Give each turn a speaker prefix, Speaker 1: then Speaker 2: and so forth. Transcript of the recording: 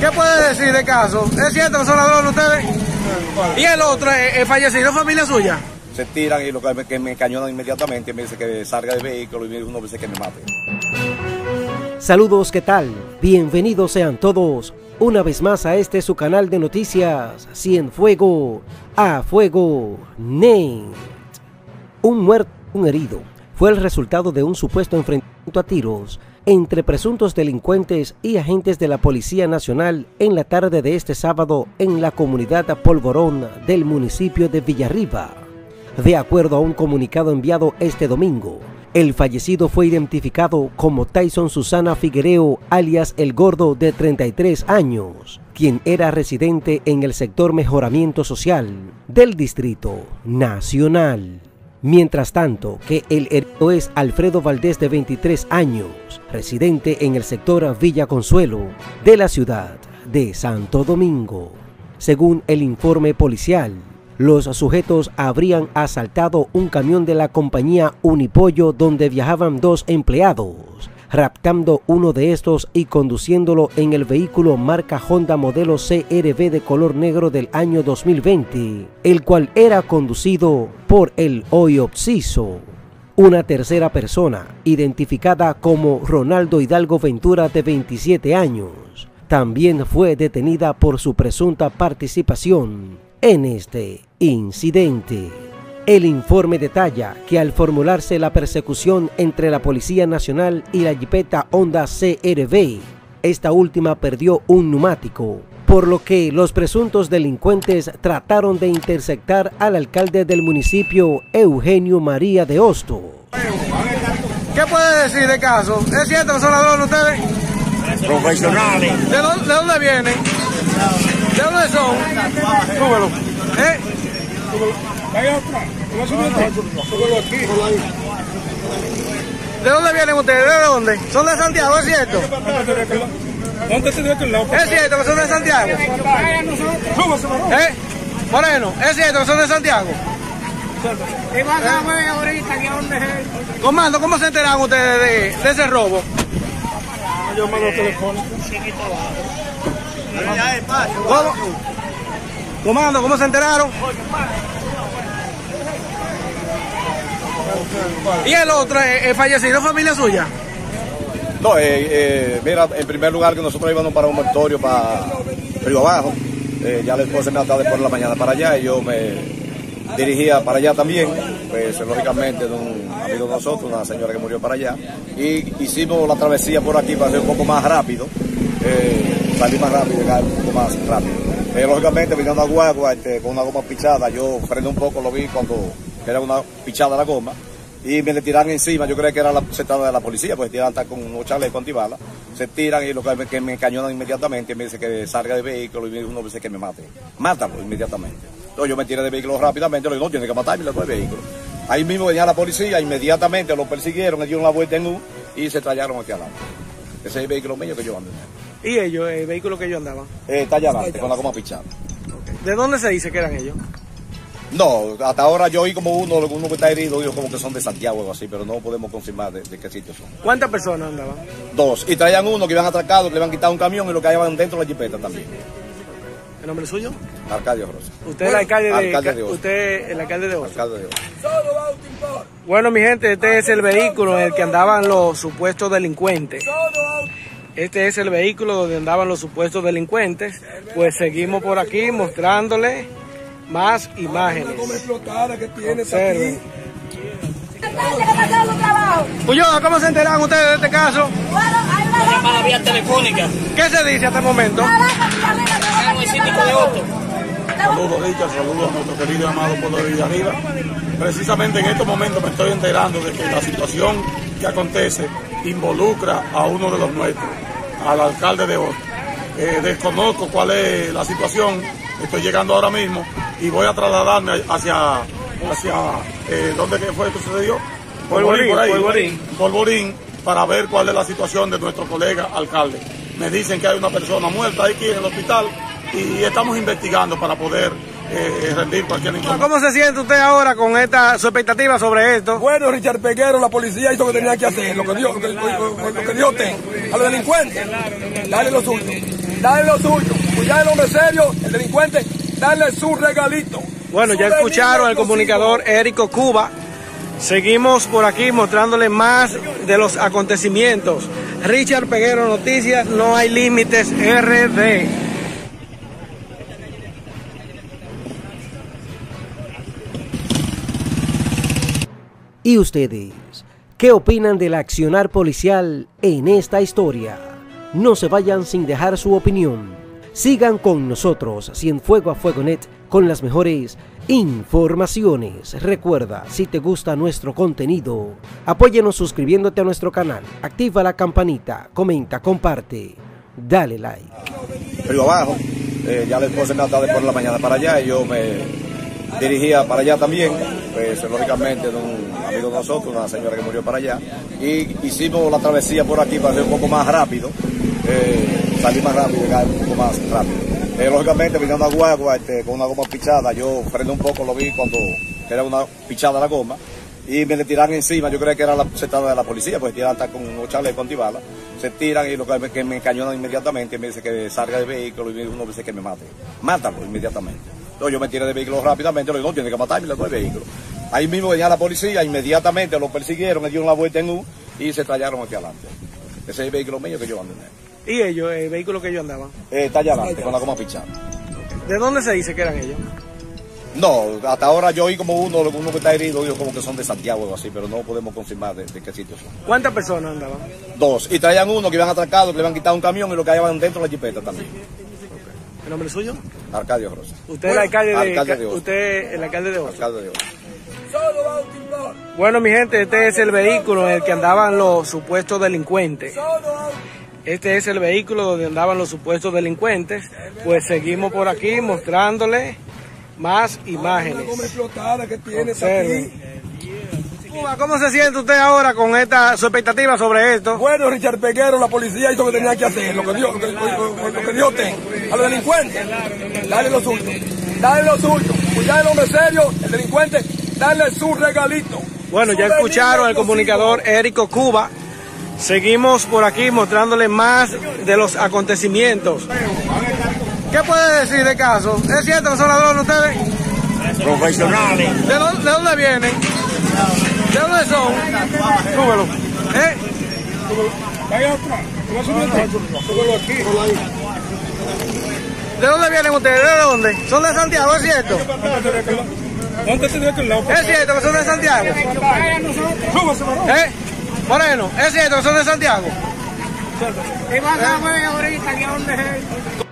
Speaker 1: ¿Qué puede decir de caso? ¿Es cierto que son ladrones ustedes? ¿Y el otro, el fallecido, familia suya?
Speaker 2: Se tiran y lo que me, que me cañonan inmediatamente me dice que salga del vehículo y uno dice que me mate.
Speaker 3: Saludos, ¿qué tal? Bienvenidos sean todos una vez más a este su canal de noticias Cienfuego a Fuego Net. Un muerto, un herido, fue el resultado de un supuesto enfrentamiento a tiros entre presuntos delincuentes y agentes de la Policía Nacional en la tarde de este sábado en la comunidad Polvorón del municipio de Villarriba. De acuerdo a un comunicado enviado este domingo, el fallecido fue identificado como Tyson Susana Figuereo, alias El Gordo, de 33 años, quien era residente en el sector Mejoramiento Social del Distrito Nacional. Mientras tanto, que el herido es Alfredo Valdés de 23 años, residente en el sector Villa Consuelo de la ciudad de Santo Domingo. Según el informe policial, los sujetos habrían asaltado un camión de la compañía Unipollo donde viajaban dos empleados raptando uno de estos y conduciéndolo en el vehículo marca Honda modelo CRV de color negro del año 2020, el cual era conducido por el hoy obsiso. Una tercera persona, identificada como Ronaldo Hidalgo Ventura de 27 años, también fue detenida por su presunta participación en este incidente. El informe detalla que al formularse la persecución entre la Policía Nacional y la Jipeta Honda CRV, esta última perdió un neumático, por lo que los presuntos delincuentes trataron de interceptar al alcalde del municipio, Eugenio María de Hosto.
Speaker 1: ¿Qué puede decir de caso? ¿Es cierto que son ladrones ustedes?
Speaker 4: Profesionales.
Speaker 1: ¿De dónde, de dónde vienen? ¿De dónde son? ¿Eh? ¿De dónde vienen ustedes? ¿De dónde? ¿Son de Santiago, es cierto? ¿Es cierto que son de Santiago? ¿Eh? Moreno, ¿es cierto que son de Santiago? Comando, ¿cómo se enteraron ustedes de, de ese robo? ¿Cómo? Comando, ¿cómo se enteraron? ¿Y el otro, el fallecido, familia suya?
Speaker 2: No, eh, eh, mira, en primer lugar que nosotros íbamos para un mortorio para Río Abajo. Eh, ya la esposa me después de la mañana para allá y yo me dirigía para allá también, pues lógicamente de un amigo de nosotros, una señora que murió para allá. Y hicimos la travesía por aquí para ser un poco más rápido, eh, salir más rápido llegar un poco más rápido. Eh, lógicamente viniendo a Guagua este, con una goma pichada, yo frené un poco, lo vi cuando era una pichada la goma y me le tiraron encima, yo creo que era la de la policía, pues tiran con unos chalecos antibalas, se tiran y lo que me, que me cañonan inmediatamente, me dice que salga del vehículo y uno dice que me mate, mátalo inmediatamente. Entonces yo me tiré del vehículo rápidamente, le digo, no, tiene que matarme, le doy el vehículo. Ahí mismo venía la policía, inmediatamente lo persiguieron, me dieron la vuelta en U y se trallaron aquí adelante. Ese es el vehículo mío que yo ando.
Speaker 1: ¿Y ellos, el vehículo que ellos andaban?
Speaker 2: Eh, está allá adelante, con la goma pichada.
Speaker 1: ¿De dónde se dice que eran ellos?
Speaker 2: No, hasta ahora yo oí como uno, uno que está herido, digo como que son de Santiago o así, pero no podemos confirmar de, de qué sitio son.
Speaker 1: ¿Cuántas personas andaban?
Speaker 2: Dos. Y traían uno que iban atracado, que le iban quitado un camión y lo que hallaban dentro de la jipeta también.
Speaker 1: ¿El nombre suyo?
Speaker 2: Arcadio Rosa.
Speaker 1: Usted es el alcalde de,
Speaker 2: Alcalde de Oso.
Speaker 1: Usted el alcalde de Oso.
Speaker 2: Alcalde de Oso.
Speaker 1: Bueno, mi gente, este es el vehículo en el que andaban los supuestos delincuentes. Este es el vehículo donde andaban los supuestos delincuentes. Pues seguimos por aquí mostrándole más imágenes. Observen. Ulloa, ¿cómo se enteraron ustedes de este caso?
Speaker 4: llamada vía telefónica.
Speaker 1: ¿Qué se dice hasta el momento?
Speaker 4: Hago el síndico de Otto.
Speaker 5: Saludos, Richard, saludos a nuestro querido y amado pueblo de Villarriba. Precisamente en estos momentos me estoy enterando de que la situación que acontece involucra a uno de los nuestros, al alcalde de Otto. Eh, desconozco cuál es la situación, estoy llegando ahora mismo y voy a trasladarme hacia, hacia eh, ¿dónde que fue que sucedió?
Speaker 1: Polvorín,
Speaker 5: por ahí.
Speaker 1: Polvorín.
Speaker 5: Polvorín, para ver cuál es la situación de nuestro colega alcalde. Me dicen que hay una persona muerta aquí en el hospital y estamos investigando para poder eh, rendir cualquier información.
Speaker 1: ¿Cómo se siente usted ahora con esta su expectativa sobre esto?
Speaker 6: Bueno, Richard Peguero, la policía hizo lo que tenía que hacer, lo que dio, lo que, lo. A los delincuentes, dale lo suyo, dale lo suyo. Cuidar el hombre serio, el delincuente, dale su regalito.
Speaker 1: Bueno, ya escucharon al comunicador Érico Cuba. Seguimos por aquí mostrándole más de los acontecimientos. Richard Peguero Noticias, no hay límites RD.
Speaker 3: ¿Y ustedes? ¿Qué opinan del accionar policial en esta historia? No se vayan sin dejar su opinión. Sigan con nosotros, Cienfuego a Fuego Net, con las mejores informaciones. Recuerda, si te gusta nuestro contenido, apóyenos suscribiéndote a nuestro canal, activa la campanita, comenta, comparte, dale like.
Speaker 2: Río Abajo. Eh, ya después se me tarde por la mañana para allá y yo me dirigía para allá también, pues lógicamente de un amigo de nosotros, una señora que murió para allá, y hicimos la travesía por aquí para ser un poco más rápido, eh, salir más rápido, llegar un poco más rápido. Eh, lógicamente viniendo a guagua este, con una goma pichada, yo frené un poco, lo vi cuando era una pichada la goma, y me le tiraron encima, yo creo que era la setada de la policía, pues tiran hasta con unos chalecos antibalas, se tiran y lo que, que me encañonan inmediatamente, y me dice que salga del vehículo y uno dice que me mate. Mátalo inmediatamente. Entonces yo me tiré del vehículo rápidamente, le digo, no, tiene que matarme, le doy el vehículo. Ahí mismo venía la policía, inmediatamente lo persiguieron, me dieron la vuelta en U y se trallaron aquí adelante. Ese es el vehículo mío que yo ando en él.
Speaker 1: ¿Y ellos, el vehículo que ellos andaban?
Speaker 2: Eh, está allá adelante, con la goma pichada.
Speaker 1: ¿De dónde se dice que eran ellos?
Speaker 2: No, hasta ahora yo oí como uno, uno que está herido, digo como que son de Santiago o así, pero no podemos confirmar de, de qué sitio son.
Speaker 1: ¿Cuántas personas andaban?
Speaker 2: Dos. Y traían uno que iban atracado, que le habían quitado un camión y lo que llevaban dentro de la jipeta también.
Speaker 1: ¿El nombre suyo?
Speaker 2: Arcadio Rosa.
Speaker 1: Usted es el alcalde de,
Speaker 2: alcalde de Oso.
Speaker 1: usted el alcalde de Oso.
Speaker 2: Alcalde de Oso.
Speaker 1: Bueno, mi gente, este es el vehículo en el que andaban los supuestos delincuentes. Este es el vehículo donde andaban los supuestos delincuentes. Pues seguimos por aquí mostrándole más imágenes. Cuba, ¿Cómo se siente usted ahora con esta su expectativa sobre esto?
Speaker 6: Bueno, Richard Peguero, la policía hizo lo que tenía que hacer, lo que dio, lo que, lo, lo que dio ten. A los delincuentes, dale lo suyo, dale lo suyo. Cuidar el hombre serio, el delincuente, dale su regalito.
Speaker 1: Bueno,
Speaker 6: Su
Speaker 1: ya escucharon al comunicador Érico Cuba. Seguimos por aquí mostrándole más de los acontecimientos. ¿Qué puede decir de caso? ¿Es cierto que son ladrones ustedes?
Speaker 4: Profesionales.
Speaker 1: ¿De dónde, de dónde vienen? ¿De dónde son? Súbelo. ¿Eh? ¿De dónde vienen ustedes? ¿De dónde? ¿Son de Santiago? ¿Es cierto? ¿Es cierto que son de Santiago? ¿Eh? Moreno, ¿es cierto son de Santiago?
Speaker 4: Y ver ahorita que dónde es.